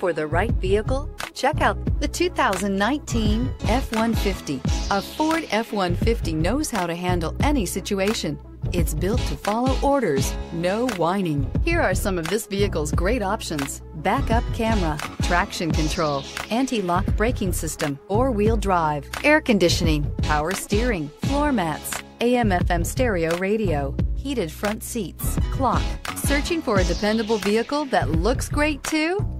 for the right vehicle? Check out the 2019 F-150. A Ford F-150 knows how to handle any situation. It's built to follow orders, no whining. Here are some of this vehicle's great options. Backup camera, traction control, anti-lock braking system, four-wheel drive, air conditioning, power steering, floor mats, AM FM stereo radio, heated front seats, clock. Searching for a dependable vehicle that looks great too?